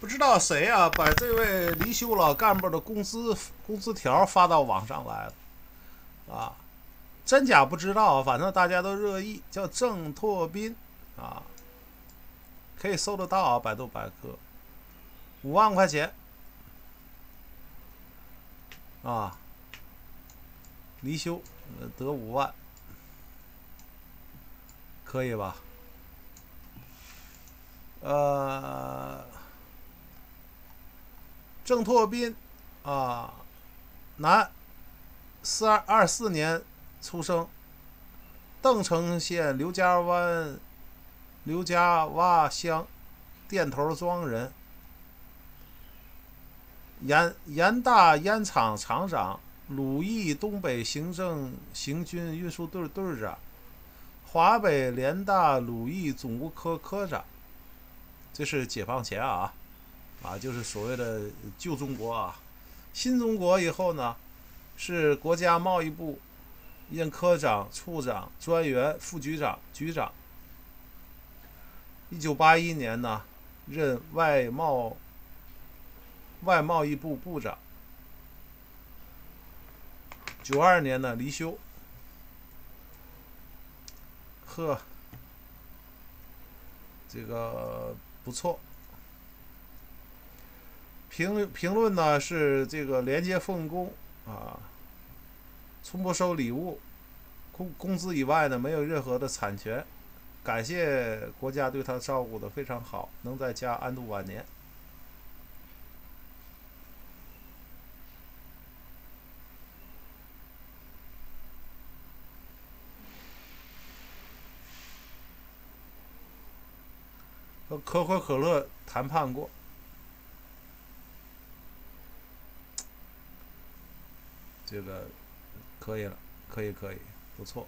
不知道谁啊，把这位离休老干部的工资工资条发到网上来了，啊，真假不知道，反正大家都热议，叫郑拓斌，啊，可以搜得到啊，百度百科，五万块钱，啊，离休得五万，可以吧？呃。郑拓斌，啊，男，四二二四年出生，邓城县刘家湾刘家洼乡店头庄人，盐盐大烟厂厂长，鲁豫东北行政行军运输队队长，华北联大鲁豫总务科科长，这是解放前啊。啊，就是所谓的旧中国啊，新中国以后呢，是国家贸易部任科长、处长、专员、副局长、局长。一九八一年呢，任外贸外贸易部部长。九二年呢，离休。呵，这个不错。评评论呢是这个廉洁奉公啊，从不收礼物，工工资以外呢没有任何的产权，感谢国家对他照顾的非常好，能在家安度晚年。和可口可乐谈判过。这个可以了，可以可以，不错。